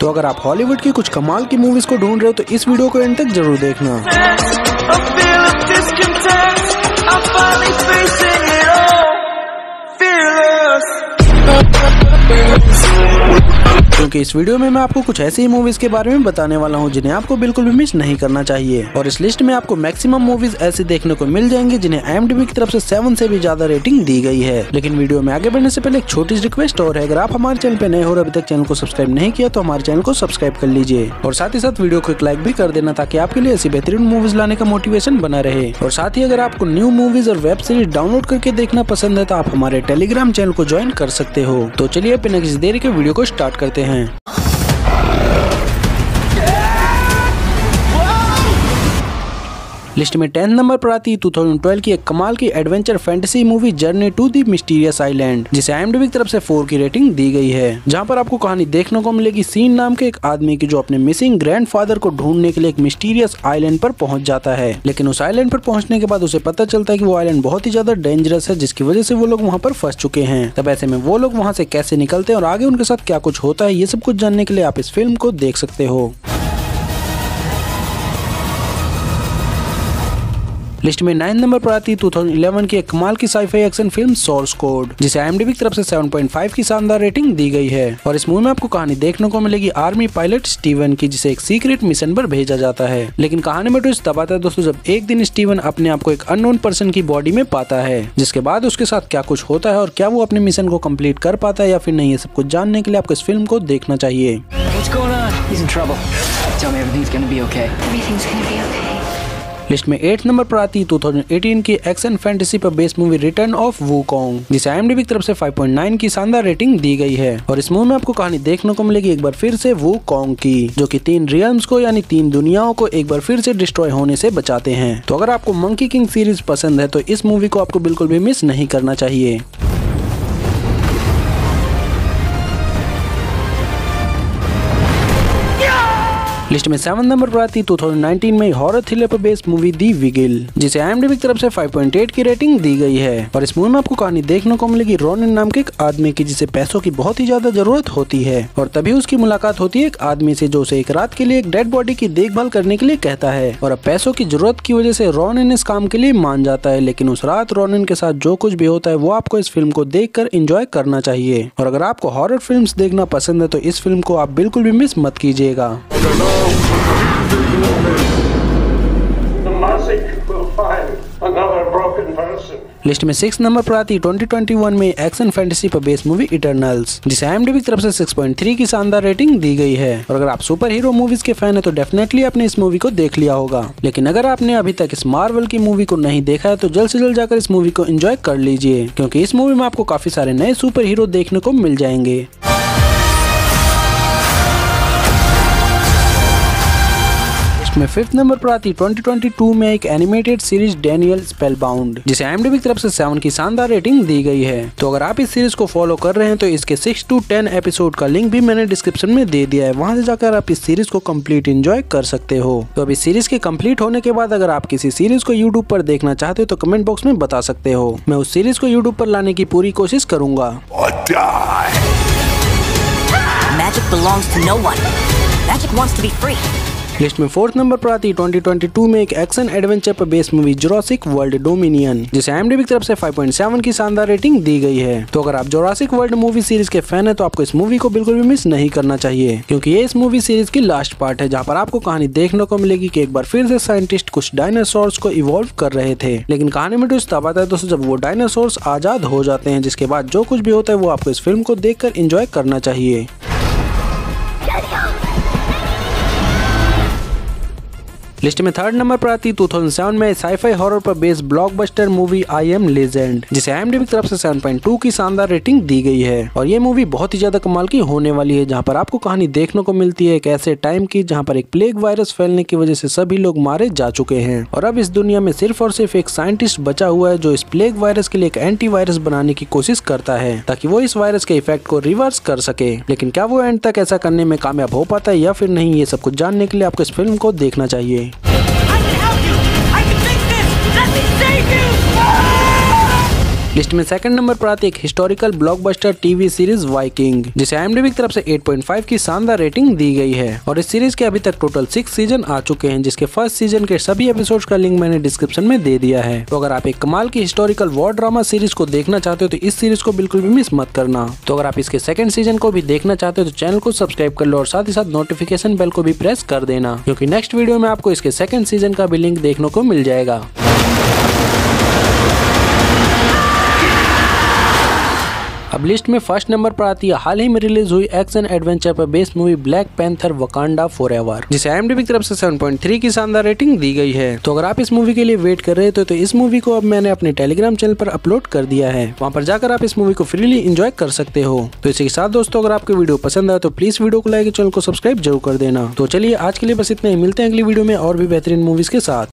तो अगर आप हॉलीवुड की कुछ कमाल की मूवीज़ को ढूंढ रहे हो तो इस वीडियो को एंड तक ज़रूर देखना। A क्योंकि इस वीडियो में मैं आपको कुछ ऐसी ही मूवीज़ के बारे में बताने वाला हूँ जिन्हें आपको बिल्कुल भी मिस नहीं करना चाहिए। और इस लिस्ट में आपको मैक्सिमम मूवीज़ ऐसी देखने को मिल जाएँगी जिन्हें एम की तरफ़ से सेवन से भी ज़्यादा रेटिंग दी गई है। लेकिन वीडियो में आगे बढ़ने से पहले एक छोटी सी रिक्वेस्ट और है, अगर आप हमारे चैनल पर नए हो अभी तक चैनल को सब्सक्राइब नहीं किया तो हमारे चैनल को सब्सक्राइब कर लीजिए। और साथ ही साथ वीडियो को एक लाइक भी कर देना ताकि आपके लिए ऐसी बेहतरीन मूवीज़ लाने का मोटिवेशन बना रहे। और साथ ही अगर आपको न्यू मूवीज़ और वेब सीरीज़ डाउनलोड करके देखना पसंद है तो आप हमारे टेलीग्राम चैनल को ज्वाइन कर सकते हो। तो चलिए बिना किसी देरी के वीडियो को स्टार्ट करते हैं। हैं लिस्ट में टेंथ नंबर पर आती है 2012 की एक कमाल की adventure fantasy movie journey to the mysterious island जिसे आई की तरफ़ से फोर की रेटिंग दी गई है, जहाँ पर आपको कहानी देखने को मिलेगी सीन नाम के एक आदमी की जो अपने मिसिंग ग्रैंडफादर को ढूँढने के लिए एक मिस्टीरियस आइलैंड पर पहुँच जाता है। लेकिन उस आइलैंड पर पहुँचने के बाद उसे पता चलता है कि वो आइलैंड बहुत ही ज़्यादा डेंजरस है, जिसकी वजह से वो लोग वहाँ पर फंस चुके हैं। तब ऐसे में वो लोग वहाँ से कैसे निकलते हैं और आगे उनके साथ क्या कुछ होता है, ये सब कुछ जानने के लिए आप इस फ़िल्म को देख सकते हो। लिस्ट में नाइन नंबर पर आती है 2011 की कमाल की साइफाई एक्शन फ़िल्म सोर्स कोड जिसे आईएमडीबी की तरफ़ से 7.5 की शानदार रेटिंग दी गई है और इस मूवी में आपको कहानी देखने को मिलेगी आर्मी पायलट स्टीवन की जिसे एक सीक्रेट मिशन पर भेजा जाता है लेकिन कहानी में ट्विस्ट तब आता है दोस्तों जब एक दिन स्टीवन अपने आप को एक अननोन पर्सन की बॉडी में पाता है जिसके बाद उसके साथ क्या कुछ होता है और क्या वो अपने मिशन को कंप्लीट कर पाता है या फिर नहीं ये सब कुछ जानने के लिए आपको इस फ़िल्म को देखना चाहिए What's going on? He's in trouble. Tell me everything's gonna be okay. Everything's gonna be okay. List में एट नंबर पर आती 2018 की एक्शन फैंटेसी पर based movie return of Wu Kong जिसे आईएमडीबी की तरफ़ से 5.9 की शानदार रेटिंग दी गई है। और इस मूवी में आपको कहानी देखने को मिलेगी एक बार फिर से वू कॉन्ग की, जो की तीन रियल्स को यानी तीन दुनियाओं को एक बार फिर से डिस्ट्रॉय होने से बचाते हैं। तो अगर आपको मंकी किंग सीरीज़ पसंद है तो इस मूवी को आपको बिल्कुल भी मिस नहीं करना चाहिए। लिस्ट में सेवन नंबर पर आती 2019 में हॉरर थ्रिलर पर बेस्ड मूवी दी विगिल जिसे आईएमडीबी की तरफ़ से 5.8 की रेटिंग दी गई है। और इस मूवी में आपको कहानी देखने को मिलेगी रोनिन नाम के एक आदमी की, जिसे पैसों की बहुत ही ज़्यादा ज़रूरत होती है। और तभी उसकी मुलाकात होती है एक आदमी से, जो उसे एक रात के लिए एक डेड बॉडी की देखभाल करने के लिए कहता है। और अब पैसों की ज़रूरत की वजह से रोनिन इस काम के लिए मान जाता है, लेकिन उस रात रोनिन के साथ जो कुछ भी होता है, वो आपको इस फ़िल्म को देख कर इंजॉय करना चाहिए। और अगर आपको हॉरर फ़िल्म देखना पसंद है तो इस फ़िल्म को आप बिल्कुल भी मिस मत कीजिएगा। लिस्ट में सिक्स नंबर पर आती 2021 में एक्शन फैंटेसी पर बेस्ड मूवी इटरनल्स जिसे आईएमडीबी की तरफ़ से 6.3 की शानदार रेटिंग दी गई है। और अगर आप सुपर हीरो मूवीज़ के फ़ैन है तो डेफिनेटली आपने इस मूवी को देख लिया होगा। लेकिन अगर आपने अभी तक इस मार्वल की मूवी को नहीं देखा है तो जल्द से जल्द जाकर इस मूवी को एंजॉय कर लीजिए, क्योंकि इस मूवी में आपको काफ़ी सारे नए सुपर हीरो देखने को मिल जाएँगे। लिस्ट में फिफ्थ नंबर पर आती 2022 में एक एनिमेटेड सीरीज़ डेनियल स्पेलबाउंड जिसे आईएमडीबी की तरफ़ से सेवन की शानदार रेटिंग दी गई है। तो अगर आप इस सीरीज़ को फॉलो कर रहे हैं तो इसके सिक्स टू टेन एपिसोड का लिंक भी मैंने डिस्क्रिप्शन में दे दिया है। वहाँ से जाकर आप इस सीरीज़ को कंप्लीट एंजॉय कर सकते हो। तो अब इस सीरीज़ के कंप्लीट होने के बाद अगर आप किसी सीरीज़ को यूट्यूब पर देखना चाहते हो तो कमेंट बॉक्स में बता सकते हो। मैं उस सीरीज़ को यूट्यूब पर लाने की पूरी कोशिश करूँगा। Magic belongs to no one. Magic wants to be free. List में फोर्थ नंबर पर आती 2022 में एक एक्शन एडवेंचर पर based movie Jurassic World Dominion जिसे आईएमडीबी की तरफ़ से 5.7 की शानदार रेटिंग दी गई है। तो अगर आप जोरासिक वर्ल्ड मूवी सीरीज़ के फ़ैन है तो आपको इस मूवी को बिल्कुल भी मिस नहीं करना चाहिए, क्योंकि ये इस मूवी सीरीज़ की लास्ट पार्ट है, जहाँ पर आपको कहानी देखने को मिलेगी की एक बार फिर से साइंटिस्ट कुछ डायनासोर्स को इवॉल्व कर रहे थे। लेकिन कहानी में ट्विस्ट तब आता है दोस्तों, जब वो डायनासोर्स आज़ाद हो जाते हैं, जिसके बाद जो कुछ भी होता है, वो आपको इस फ़िल्म को देखकर एंजॉय करना चाहिए। लिस्ट में थर्ड नंबर पर आती 2007 में साईफाई हॉरर पर based blockbuster movie I am Legend जिसे आईएमडीबी की तरफ़ से 7.2 की शानदार रेटिंग दी गई है। और ये मूवी बहुत ही ज़्यादा कमाल की होने वाली है, जहाँ पर आपको कहानी देखने को मिलती है, एक ऐसे टाइम की, जहाँ पर एक प्लेग वायरस फैलने की वजह से सभी लोग मारे जा चुके हैं। और अब इस दुनिया में सिर्फ़ और सिर्फ़ एक साइंटिस्ट बचा हुआ है, जो इस प्लेग वायरस के लिए एक एंटी वायरस बनाने की कोशिश करता है, ताकि वो इस वायरस के इफ़ेक्ट को रिवर्स कर सके। लेकिन क्या वो एंड तक ऐसा करने में कामयाब हो पाता है या फिर नहीं, ये सब कुछ जानने के लिए आपको इस फ़िल्म को देखना चाहिए। लिस्ट में सेकंड नंबर पर आती एक historical blockbuster TV series Viking जिसे एमडीबी की तरफ़ से 8.5 की शानदार रेटिंग दी गई है। और इस सीरीज़ के अभी तक टोटल सिक्स सीज़न आ चुके हैं, जिसके फ़र्स्ट सीज़न के सभी एपिसोड का लिंक मैंने डिस्क्रिप्शन में दे दिया है। तो अगर आप एक कमाल की हिस्टोरिकल वॉर ड्रामा सीरीज़ को देखना चाहते हो तो इस सीरीज़ को बिल्कुल भी मिस मत करना। तो अगर आप इसके सेकंड सीज़न को भी देखना चाहते हो तो चैनल को सब्सक्राइब कर लो और साथ ही साथ नोटिफिकेशन बेल को भी प्रेस कर देना, क्योंकि नेक्स्ट वीडियो में आपको इसके सेकंड सीज़न का भी लिंक देखने को मिल जाएगा। अब लिस्ट में फ़र्स्ट नंबर पर आती है। हाल ही में रिलीज़ हुई एक्शन एडवेंचर पर based movie Black Panther Wakanda forever जिसे एमडीबी की तरफ़ से 7.3 की शानदार रेटिंग दी गई है। तो अगर आप इस मूवी के लिए वेट कर रहे थे तो इस मूवी को अब मैंने अपने टेलीग्राम चैनल पर अपलोड कर दिया है। वहाँ पर जाकर आप इस मूवी को फ्रीली इंजॉय कर सकते हो। तो इसी के साथ दोस्तों, अगर आपको वीडियो पसंद आए तो प्लीज़ वीडियो को लाइक चैनल को सब्सक्राइब ज़रूर कर देना। तो चलिए, आज के लिए बस इतना ही। मिलते हैं अगली वीडियो में और भी बेहतरीन मूवीज़ के साथ।